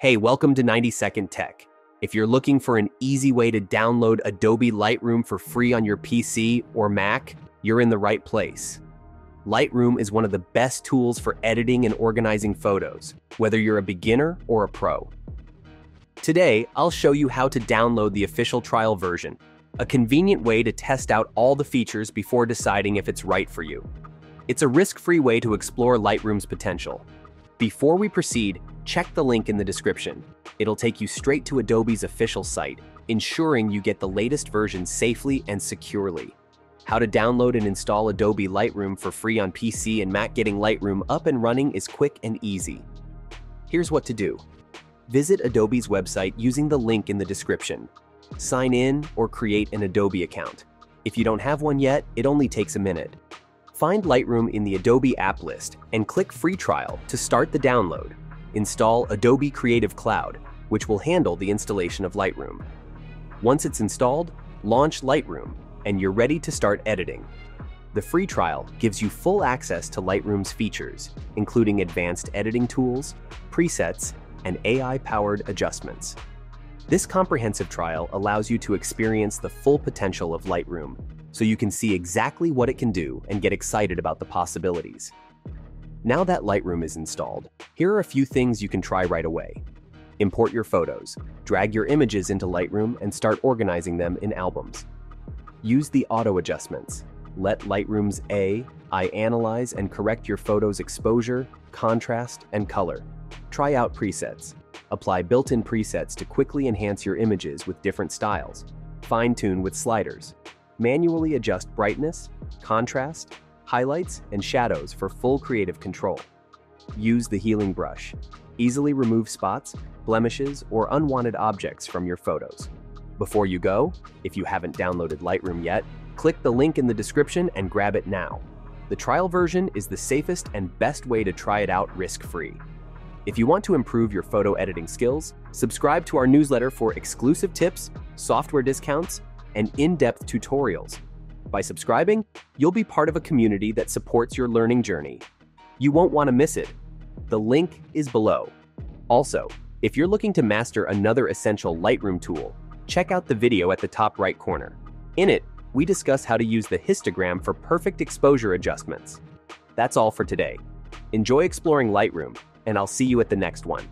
Hey, welcome to 90 Second Tech. If you're looking for an easy way to download Adobe Lightroom for free on your PC or Mac, you're in the right place. Lightroom is one of the best tools for editing and organizing photos, whether you're a beginner or a pro. Today, I'll show you how to download the official trial version, a convenient way to test out all the features before deciding if it's right for you. It's a risk-free way to explore Lightroom's potential. Before we proceed, check the link in the description. It'll take you straight to Adobe's official site, ensuring you get the latest version safely and securely. How to download and install Adobe Lightroom for free on PC and Mac Getting Lightroom up and running is quick and easy. Here's what to do. Visit Adobe's website using the link in the description. Sign in or create an Adobe account. If you don't have one yet, it only takes a minute. Find Lightroom in the Adobe app list and click Free Trial to start the download. Install Adobe Creative Cloud, which will handle the installation of Lightroom. Once it's installed, launch Lightroom, and you're ready to start editing. The free trial gives you full access to Lightroom's features, including advanced editing tools, presets, and AI-powered adjustments. This comprehensive trial allows you to experience the full potential of Lightroom so you can see exactly what it can do and get excited about the possibilities. Now that Lightroom is installed, here are a few things you can try right away. Import your photos, drag your images into Lightroom and start organizing them in albums. Use the auto adjustments. Let Lightroom's AI analyze and correct your photo's exposure, contrast, and color. Try out presets. Apply built-in presets to quickly enhance your images with different styles. Fine-tune with sliders manually adjust brightness, contrast, highlights, and shadows for full creative control. Use the healing brush. Easily remove spots, blemishes, or unwanted objects from your photos. Before you go, if you haven't downloaded Lightroom yet, click the link in the description and grab it now. The trial version is the safest and best way to try it out risk-free. If you want to improve your photo editing skills, subscribe to our newsletter for exclusive tips, software discounts, and in-depth tutorials. By subscribing, you'll be part of a community that supports your learning journey. You won't want to miss it. The link is below. Also, if you're looking to master another essential Lightroom tool, check out the video at the top right corner. In it, we discuss how to use the histogram for perfect exposure adjustments. That's all for today. Enjoy exploring Lightroom, and I'll see you at the next one.